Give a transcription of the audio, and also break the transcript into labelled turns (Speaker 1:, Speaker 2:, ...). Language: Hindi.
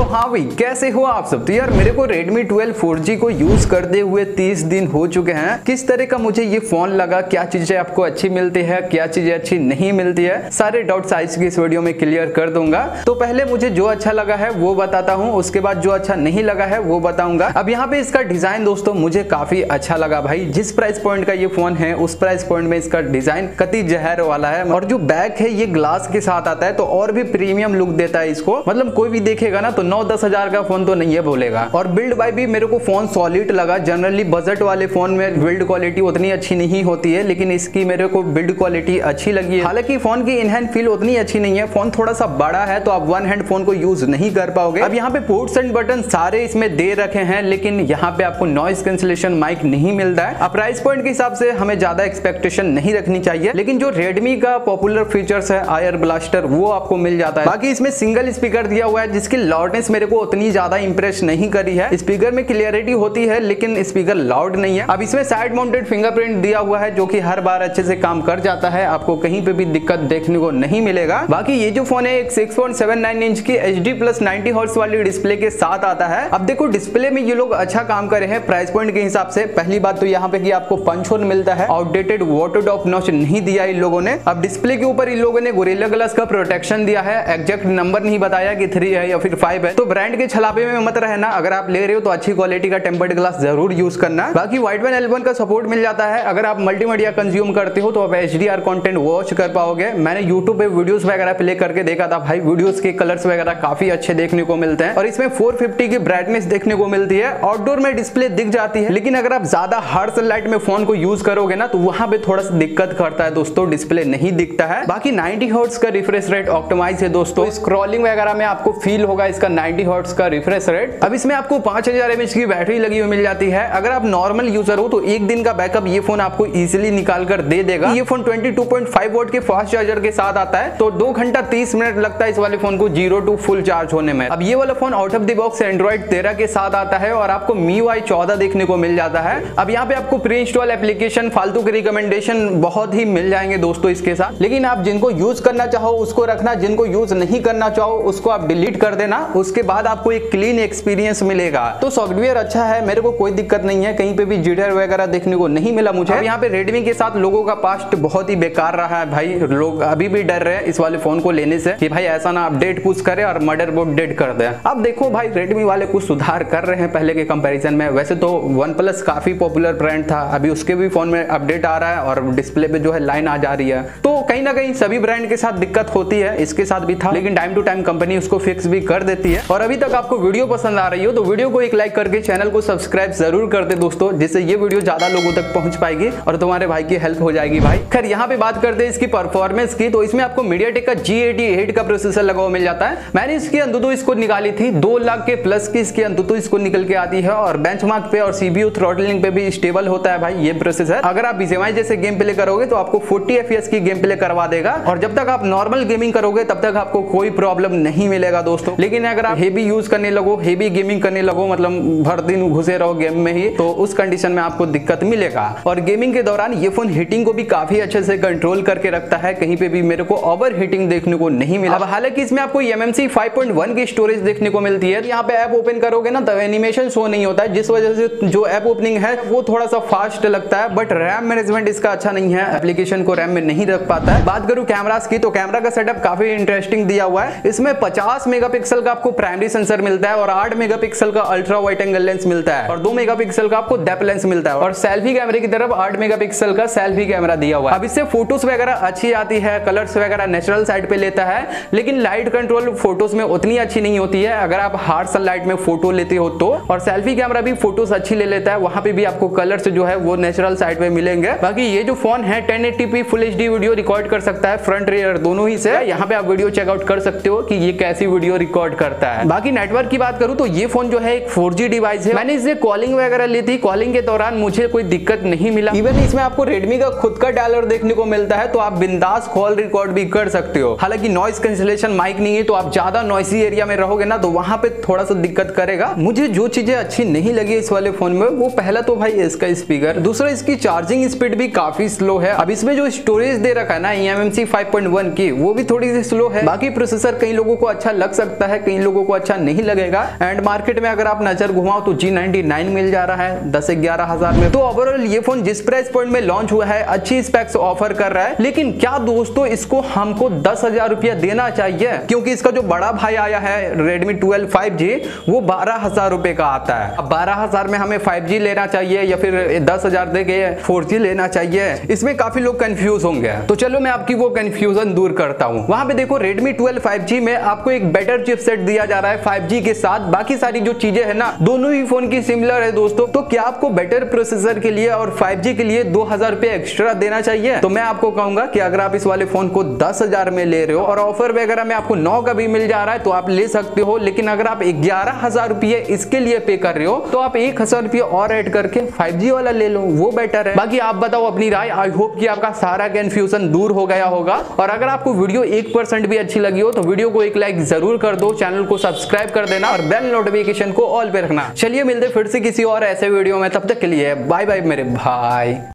Speaker 1: तो हाँ भाई, कैसे हो आप सब? तो यार, मेरे को Redmi 12 4G को यूज़ करते हुए 30 दिन हो चुके हैं। किस तरह का मुझे ये फ़ोन लगा? क्या चीज़ें आपको अच्छी मिलती है, क्या चीज़ें अच्छी नहीं मिलती है? सारे डाउट्स आज की इस वीडियो में क्लियर कर दूँगा। तो पहले मुझे जो अच्छा लगा है, वो बताता हूँ। उसके बाद जो अच्छा नहीं लगा है, वो बताऊँगा। अब यहाँ पे इसका डिज़ाइन दोस्तों, मुझे काफ़ी अच्छा लगा भाई। जिस प्राइस पॉइंट का ये फ़ोन है, उस प्राइस पॉइंट में इसका डिज़ाइन कति जहर वाला है। और जो बैक है, ये ग्लास के साथ आता है तो और भी प्रीमियम लुक देता है इसको। मतलब कोई भी देखेगा ना तो नौ दस हज़ार का फ़ोन तो नहीं है बोलेगा। और बिल्ड बाय भी मेरे को फ़ोन सॉलिड लगा। जनरली बजट वाले फ़ोन में बिल्ड क्वालिटी उतनी अच्छी नहीं होती है, लेकिन इसकी मेरे को बिल्ड क्वालिटी अच्छी लगी है। हालाँकि फ़ोन की इनहैंड फील उतनी अच्छी नहीं है। फ़ोन थोड़ा सा बड़ा है तो आप वन हैंड फ़ोन को यूज़ नहीं कर पाओगे। अब यहाँ पे पोर्ट्स एंड बटन सारे इसमें दे रखे हैं, लेकिन यहाँ पे आपको नॉइस कैंसिलेशन माइक नहीं मिलता है। अब प्राइस पॉइंट के हिसाब से हमें ज़्यादा एक्सपेक्टेशन नहीं रखनी चाहिए, लेकिन जो रेडमी का पॉपुलर फीचर्स है आयर ब्लास्टर वो आपको मिल जाता है। बाकी इसमें सिंगल स्पीकर दिया हुआ है, जिसकी लाउडनेस मेरे को उतनी ज़्यादा इंप्रेस नहीं करी है। स्पीकर में क्लियरिटी होती है, लेकिन स्पीकर लाउड नहीं है। अब इसमें साइड माउंटेड फिंगरप्रिंट दिया हुआ है, जो कि हर बार अच्छे से काम कर जाता है। आपको कहीं पे भी दिक्कत देखने को नहीं मिलेगा। बाकी ये जो फ़ोन है, एक 6.79 इंच की H D plus ninety hertz वाली डिस्प्ले के साथ आता है। अब देखो डिस्प्ले में ये लोग अच्छा काम करे हैं प्राइस पॉइंट के हिसाब से। पहली बात तो यहाँ पे कि आपको पंच होल मिलता है। आउटडेटेड वाटर डॉप नॉच नहीं दिया इन लोगों ने। अब डिस्प्ले के ऊपर इन लोगों ने गोरेला ग्लास का प्रोटेक्शन दिया है। एग्जैक्ट नंबर नहीं बताया कि थ्री है या फिर फाइव तो ब्रांड के छलापे में मत रहना। अगर आप ले रहे हो तो अच्छी क्वालिटी का टेम्पर्ड ग्लास ज़रूर यूज़ करना। बाकी व्हाइट वन एल का सपोर्ट मिल जाता है। अगर आप मल्टीमीडिया कंज्यूम करते हो तो आप एचडीआर कंटेंट वॉच कर पाओगे। मैंने यूट्यूब पे वीडियोस वगैरह प्ले करके देखा था भाई। वीडियोस के कलर्स वगैरह काफ़ी अच्छे देखने को मिलते हैं। और इसमें 450 की ब्राइटनेस देखने को मिलती है। आउटडोर में डिस्प्ले दिख जाती है। लेकिन अगर आप ज़्यादा हार्ड सनलाइट में फ़ोन को यूज़ करोगे ना तो वहाँ पे थोड़ा सा दिक्कत करता है दोस्तों। डिस्प्ले नहीं दिखता है। बाकी 90 हर्ट्ज का रिफ्रेश रेट ऑप्टिमाइज है दोस्तों। स्क्रॉलिंग वगैरह में आपको फील होगा इसका 90 हर्ट्ज का रिफ्रेश रेट। अब इसमें आपको 5000 हज़ार की बैटरी लगी हुई मिल जाती है। अगर आप नॉर्मल यूज़र हो तो एक दिन का बैकअप ये फ़ोन आपको इजिली निकाल कर दे देगा। ये फ़ोन 22.5 वोल्ट के फास्ट चार्जर के साथ आता है तो दो घंटा तीस मिनट लगता है इस वाले फ़ोन को ज़ीरो टू फुल चार्ज होने में। अब ये वाला phone out of the box Android तेरह के साथ आता है और आपको मी वाई चौदह देखने को मिल जाता है। अब यहाँ पे आपको प्री इंस्टॉल एप्लीकेशन फालतू के रिकमेंडेशन बहुत ही मिल जाएँगे दोस्तों इसके साथ। लेकिन आप जिनको यूज़ करना चाहो, उसको रखना, जिनको यूज़ नहीं करना चाहो, उसको आप डिलीट कर देना। उसके बाद आपको एक क्लीन एक्सपीरियंस मिलेगा। तो सॉफ्टवेयर अच्छा है, मेरे को कोई दिक्कत नहीं है, कहीं पे भी जिटर वगैरह देखने को नहीं मिला मुझे। यहाँ पे रेडमी के साथ लोगों का पास्ट बहुत ही बेकार रहा है भाई। लोग अभी भी डर रहे हैं इस वाले फ़ोन को लेने से कि भाई ऐसा ना अपडेट पुश करे और मर्डर बोर्ड डेड कर दे। अब देखो भाई रेडमी वाले कुछ सुधार कर रहे हैं पहले के कंपैरिजन में। वैसे तो वन काफ़ी पॉपुलर ब्रांड था। अभी उसके भी फ़ोन में अपडेट आ रहा है और डिस्प्ले पे जो है लाइन आ जा रही है। तो कहीं ना कहीं सभी ब्रांड के साथ दिक्कत होती है, इसके साथ भी था। लेकिन टाइम टू टाइम कंपनी उसको फिक्स भी कर देती है। और अभी तक आपको वीडियो पसंद आ रही हो तो वीडियो को एक लाइक करके चैनल को सब्सक्राइब ज़रूर कर दे दोस्तों, जिससे ये वीडियो ज़्यादा लोगों तक पहुँच पाएगी और तुम्हारे भाई की हेल्प हो जाएगी भाई। खैर, यहाँ पे बात करते हैं इसकी परफॉर्मेंस की तो इसमें आपको मीडियाटेक का जी का प्रोसेसर लगा हुआ मिल जाता है। मैंने इसकी अंतुतो इसको निकाली थी, दो लाख के प्लस की इसकी अंतुतो इसको निकल के आती है और बेंच पे और सीबीयू थ्रोटलिंग पे भी स्टेबल होता है भाई ये प्रोसेसर अगर आप बीजेमाई जैसे गेम प्ले करोगे तो आपको 40 एफपीएस की गेम प्ले करवा देगा। और जब तक आप नॉर्मल गेमिंग करोगे, तब तक आपको कोई प्रॉब्लम नहीं मिलेगा दोस्तों। लेकिन अगर आप हेवी यूज़ करने लगो हेवी गेमिंग करने लगो मतलब भर दिन घुसे रहो गेम में ही तो उस कंडीशन में आपको दिक्कत मिलेगा। और गेमिंग के दौरान ये फ़ोन हीटिंग को भी काफ़ी अच्छे से कंट्रोल करके रखता है। कहीं पे भी मेरे को ओवर हीटिंग देखने को नहीं मिला। हालाँकि इसमें आपको एमएमसी 5.1 की स्टोरेज देखने को मिलती है। यहाँ पे ऐप ओपन करोगे ना तो एनिमेशन शो नहीं होता है। जिस वजह से जो ऐप ओपनिंग है, वो थोड़ा सा फास्ट लगता है बट रैम मैनेजमेंट इसका अच्छा नहीं है। एप्लीकेशन को रैम में नहीं रख पाता है। बात करूँ कैमरास की तो कैमरा का सेटअप काफ़ी इंटरेस्टिंग दिया हुआ है। इसमें 50 मेगापिक्सल का आपको प्राइमरी सेंसर मिलता है और 8 मेगापिक्सल का अल्ट्रा वाइट एंगल लेंस मिलता है। और 2 मेगापिक्सल का आपको डेप लेंस मिलता है। और सेल्फी कैमरे की तरफ़ 8 मेगापिक्सल का सेल्फी कैमरा दिया हुआ है। अब इससे फ़ोटोज़ वगैरह अच्छी आती है कलर्स वगैरह नेचुरल साइड पे लेता है, लेकिन लाइट कंट्रोल फ़ोटोज़ में उतनी अच्छी नहीं होती है। अगर आप हार्ड सनलाइट में फ़ोटो लेते हो तो। और सेल्फी कैमरा भी फ़ोटोज़ अच्छी ले लेता है। वहाँ पे भी आपको कलर्स जो है वो नेचुरल साइड पे मिलेंगे। बाकी ये जो फ़ोन है 1080p full HD video record कर सकता है फ्रंट रियर दोनों ही से। यहाँ पे आप वीडियो चेकआउट कर सकते हो कि ये कैसी वीडियो रिकॉर्ड करता है। बाकी नेटवर्क की बात करूँ तो ये फ़ोन जो है एक 4G डिवाइस है। मैंने इसे कॉलिंग वगैरह ली थी। कॉलिंग के दौरान मुझे कोई दिक्कत नहीं मिला। इवन इसमें आपको रेडमी का खुद का डायलर देखने को मिलता है तो आप बिंदास कॉल रिकॉर्ड भी कर सकते हो। हालाँकि नॉइस कैंसिलेशन माइक नहीं है तो आप ज़्यादा नॉइसी एरिया में रहोगे ना तो वहाँ पे थोड़ा सा दिक्कत करेगा। मुझे जो चीज़ें अच्छी नहीं लगी इस वाले फ़ोन में वो पहला तो भाई इसका स्पीकर दूसरा इसकी चार्जिंग स्पीड भी काफ़ी स्लो है। अब इसमें जो स्टोरेज दे रखा है ना एमएमसी 5.1 की वो भी थोड़ी सी स्लो है। बाकी प्रोसेसर कई लोगों को अच्छा लग सकता है कई लोगों को अच्छा नहीं लगेगा। एंड मार्केट में अगर आप नज़र घुमाओ तो जी मिल जा रहा है, दस ग्यारह हज़ार में। तो ओवरऑल ये फ़ोन जिस प्राइस पॉइंट में लॉन्च हुआ है, अच्छी स्पेक्स ऑफ़र कर रहा है। लेकिन क्या दोस्तों इसको हमको दस हज़ार रुपया देना चाहिए? क्योंकि इसका जो बड़ा भाई आया है, Redmi 12 5G वो बारह हज़ार रुपए का आता है। अब बारह हज़ार में हमें 5G लेना चाहिए या फिर दस हज़ार दे के 4G लेना चाहिए, इसमें काफ़ी लोग कंफ्यूज होंगे। तो चलो मैं आपकी वो कंफ्यूजन दूर करता हूँ। वहाँ पे देखो Redmi 12 5G में आपको एक बेटर चिपसेट दिया जा रहा है 5G के साथ। बाकी सारी जो चीज़ें है ना, दोनों ही फ़ोन की सिमिलर है दोस्तों। तो क्या आपको बेटर प्रोसेसर के लिए और 5G के लिए दो हज़ार एक्स्ट्रा देना चाहिए? तो मैं आपको कहूँगा कि अगर आप इस वाले फ़ोन को दस में ले रहे हो और ऑफ़र वगैरह में आपको नौ का भी मिल जा रहा है तो आप ले सकते हो। लेकिन अगर आप ग्यारह हज़ार रुपये इसके लिए पे कर रहे हो तो आप एक हज़ार रुपये और एड करके फाइव वाला ले लो। वो बेटर है। बाकी आप बताओ अपनी राय। आई होप कि आपका सारा कंफ्यूजन दूर हो गया होगा। और अगर आपको वीडियो एक भी अच्छी लगी हो तो वीडियो को एक लाइक ज़रूर कर दो। चैनल को सब्सक्राइब कर देना और बेल नोटिफिकेशन को ऑल पे रखना। चलिए मिलते फिर से किसी और ऐसे वीडियो में। तब तक के लिए बाय बाय मेरे भाई।